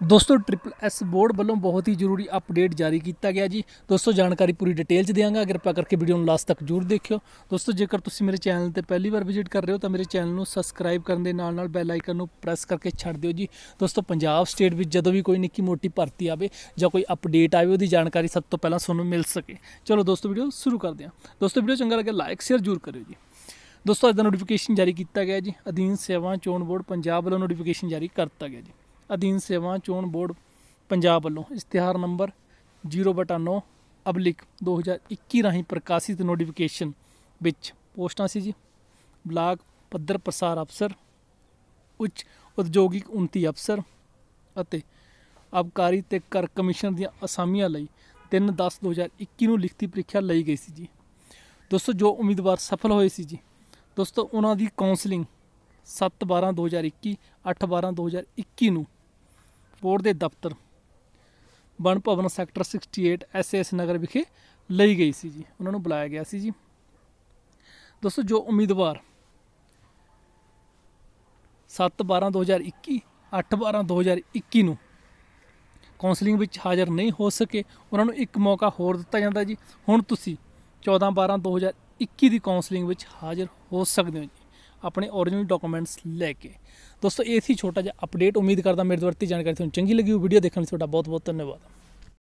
ਦੋਸਤੋ triple S board ਵੱਲੋਂ ਬਹੁਤ ਹੀ ਜ਼ਰੂਰੀ ਅਪਡੇਟ ਜਾਰੀ ਕੀਤਾ ਗਿਆ ਜੀ। ਦੋਸਤੋ, ਜਾਣਕਾਰੀ ਪੂਰੀ ਡਿਟੇਲ ਚ ਦਿਆਂਗਾ। ਕਿਰਪਾ ਕਰਕੇ ਵੀਡੀਓ ਨੂੰ ਲਾਸਟ ਤੱਕ ਜ਼ਰੂਰ ਦੇਖਿਓ। ਦੋਸਤੋ, ਜੇਕਰ ਤੁਸੀਂ ਮੇਰੇ ਚੈਨਲ ਤੇ ਪਹਿਲੀ ਵਾਰ ਵਿਜ਼ਿਟ ਕਰ ਰਹੇ ਹੋ, ਤਾਂ ਮੇਰੇ ਚੈਨਲ ਨੂੰ ਸਬਸਕ੍ਰਾਈਬ ਕਰਨ ਦੇ ਨਾਲ ਨਾਲ ਬੈਲ ਆਈਕਨ ਨੂੰ ਪ੍ਰੈਸ ਕਰਕੇ ਛੱਡ ਦਿਓ ਜੀ। ਦੋਸਤੋ, ਪੰਜਾਬ ਸਟੇਟ ਵਿੱਚ ਜਦੋਂ ਵੀ ਕੋਈ ਨਿੱਕੀ ਮੋਟੀ ਭਰਤੀ ਆਵੇ ਜਾਂ ਕੋਈ ਅਪਡੇਟ ਆਵੇ, ਉਹਦੀ ਜਾਣਕਾਰੀ ਸਭ ਤੋਂ ਪਹਿਲਾਂ ਤੁਹਾਨੂੰ ਮਿਲ ਸਕੇ। ਚਲੋ ਦੋਸਤੋ ਵੀਡੀਓ ਸ਼ੁਰੂ ਕਰਦੇ ਹਾਂ। ਦੋਸਤੋ ਵੀਡੀਓ ਚੰਗਾ ਲੱਗੇ ਲਾਈਕ ਸ਼ੇਅਰ ਜ਼ਰੂਰ ਕਰਿਓ ਜੀ। ਦੋਸਤੋ, ਅੱਜ ਦਾ ਨੋਟੀਫਿਕੇਸ਼ਨ ਜਾਰੀ ਕੀਤਾ ਗਿਆ ਜੀ। ਅਧੀਨ ਸੇਵਾ ਚੋਣ ਬੋਰਡ ਪੰਜਾਬ ਵੱਲੋਂ ਨੋਟੀਫਿਕੇਸ਼ਨ ਜਾਰੀ ਕਰਤਾ ਗਿਆ ਜੀ। ਅਧੀਨ ਸੇਵਾ ਚੋਣ ਬੋਰਡ ਪੰਜਾਬ ਵੱਲੋਂ ਇਸ਼ਤਿਹਾਰ ਨੰਬਰ 0/9 ਅਬਲਿਕ 2021 ਰਾਹੀਂ ਪ੍ਰਕਾਸ਼ਿਤ ਨੋਟੀਫਿਕੇਸ਼ਨ ਵਿੱਚ ਪੋਸਟਾਂ ਸੀ ਜੀ। ਬਲਾਕ ਪੱਧਰ ਪ੍ਰਸਾਰ ਅਫਸਰ, ਉੱਚ ਉਦਯੋਗਿਕ ਉਨਤੀ ਅਫਸਰ ਅਤੇ ਆਬਕਾਰੀ ਤੇ ਕਰ ਕਮਿਸ਼ਨ ਦੀਆਂ ਅਸਾਮੀਆਂ ਲਈ 3/10/2021 ਨੂੰ ਲਿਖਤੀ ਪ੍ਰੀਖਿਆ ਲਈ ਗਈ ਸੀ ਜੀ। ਦੋਸਤੋ, ਜੋ ਉਮੀਦਵਾਰ ਸਫਲ ਹੋਏ ਸੀ ਜੀ, ਦੋਸਤੋ, ਉਹਨਾਂ ਦੀ ਕਾਉਂਸਲਿੰਗ 7/12/2021 8/12/2021 ਨੂੰ ਬੋਰਡ ਦੇ ਦਫ਼ਤਰ ਬਣ ਭਵਨ ਸੈਕਟਰ 68 ਐਸਐਸ ਨਗਰ ਵਿਖੇ ਲਈ ਗਈ ਸੀ ਜੀ। ਉਹਨਾਂ ਨੂੰ ਬੁਲਾਇਆ ਗਿਆ ਸੀ ਜੀ। ਦੋਸਤੋ, ਜੋ ਉਮੀਦਵਾਰ 7/12/2021 8/12/2021 ਨੂੰ ਕਾਉਂਸਲਿੰਗ ਵਿੱਚ ਹਾਜ਼ਰ ਨਹੀਂ ਹੋ ਸਕੇ, ਉਹਨਾਂ ਨੂੰ ਇੱਕ ਮੌਕਾ ਹੋਰ ਦਿੱਤਾ ਜਾਂਦਾ ਜੀ। ਹੁਣ ਤੁਸੀਂ 14/12/2021 ਦੀ ਕਾਉਂਸਲਿੰਗ ਵਿੱਚ ਹਾਜ਼ਰ ਹੋ ਸਕਦੇ ਹੋ ਜੀ। ਆਪਣੇ ਓਰੀਜਨਲ ਡਾਕੂਮੈਂਟਸ ਲੈ ਕੇ। ਦੋਸਤੋ, ਇਹ ਸੀ ਛੋਟਾ ਜਿਹਾ ਅਪਡੇਟ ਉਮੀਦ ਕਰਦਾ ਮੇਰੇ ਦੁਆਰਾ ਦਿੱਤੀ ਜਾਣਕਾਰੀ ਤੁਹਾਨੂੰ ਚੰਗੀ ਲੱਗੀ ਹੋ ਵੀਡੀਓ ਦੇਖਣ ਲਈ ਤੁਹਾਡਾ ਬਹੁਤ ਬਹੁਤ ਧੰਨਵਾਦ।